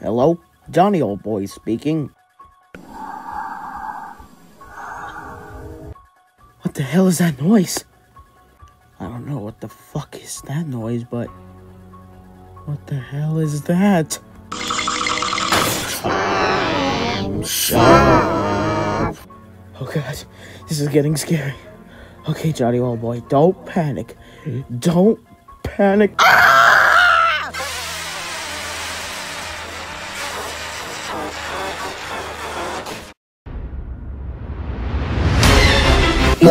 Hello? Johnny old boy speaking. What the hell is that noise? I don't know what the fuck is that noise, but... What the hell is that? Oh god, this is getting scary. Okay, Johnny old boy, don't panic. Don't panic. Ah!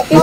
một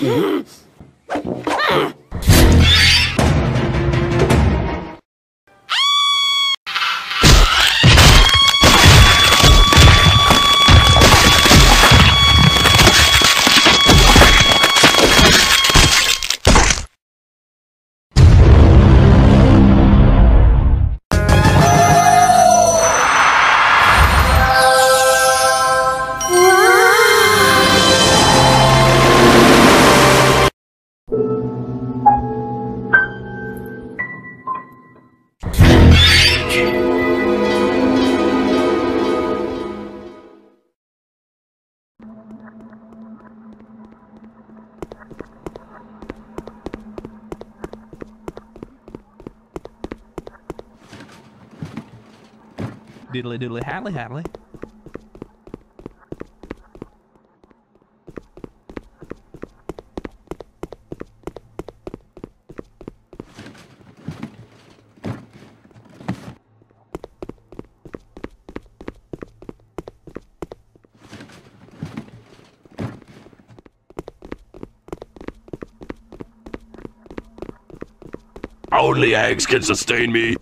Ah! Diddly diddly haddly haddly. Only eggs can sustain me.